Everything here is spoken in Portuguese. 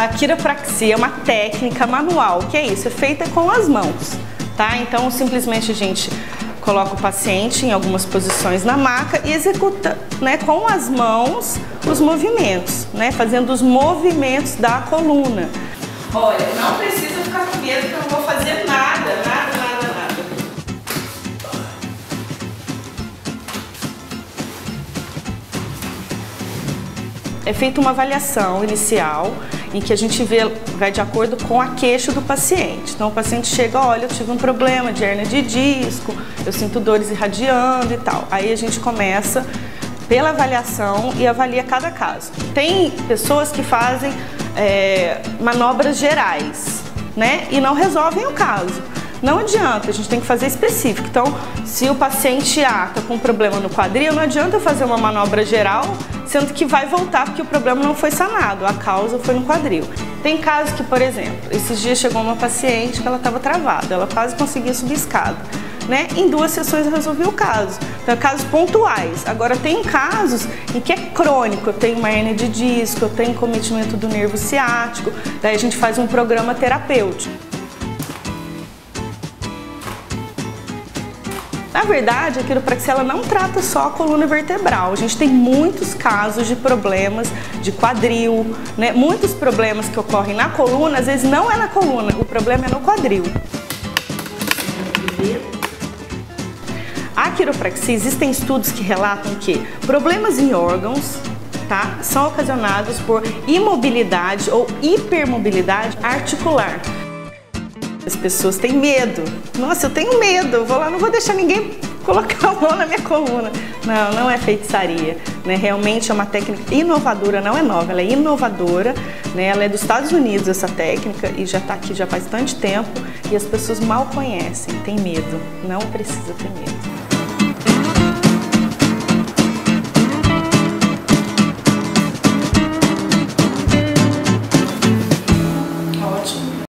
A quiropraxia é uma técnica manual, que é isso, é feita com as mãos, tá? Então, simplesmente a gente coloca o paciente em algumas posições na maca e executa, né, com as mãos os movimentos, né, fazendo os movimentos da coluna. Olha, não precisa ficar com medo que eu não vou fazer nada, nada, nada, nada. É feita uma avaliação inicial em que a gente vê, vai de acordo com a queixa do paciente. Então o paciente chega, olha, eu tive um problema de hernia de disco, eu sinto dores irradiando e tal. Aí a gente começa pela avaliação e avalia cada caso. Tem pessoas que fazem é, manobras gerais, né? E não resolvem o caso. Não adianta, a gente tem que fazer específico. Então, se o paciente A está com um problema no quadril, não adianta fazer uma manobra geral, sendo que vai voltar porque o problema não foi sanado, a causa foi no quadril. Tem casos que, por exemplo, esses dias chegou uma paciente que ela estava travada, ela quase conseguia subir escada. Né? Em duas sessões eu resolvi o caso. Então, casos pontuais. Agora, tem casos em que é crônico. Eu tenho uma hernia de disco, eu tenho cometimento do nervo ciático. Daí a gente faz um programa terapêutico. Na verdade, a quiropraxia não trata só a coluna vertebral. A gente tem muitos casos de problemas de quadril, né? Muitos problemas que ocorrem na coluna, às vezes não é na coluna, o problema é no quadril. A quiropraxia, existem estudos que relatam que problemas em órgãos tá, são ocasionados por imobilidade ou hipermobilidade articular. As pessoas têm medo. Nossa, eu tenho medo, eu vou lá, não vou deixar ninguém colocar a mão na minha coluna. Não, não é feitiçaria. Né? Realmente é uma técnica inovadora, não é nova, ela é inovadora. Né? Ela é dos Estados Unidos, essa técnica, e já está aqui já faz bastante tempo e as pessoas mal conhecem, têm medo. Não precisa ter medo.